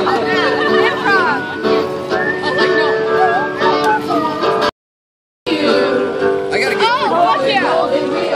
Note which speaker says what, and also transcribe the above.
Speaker 1: I gotta get. Oh, fuck yeah!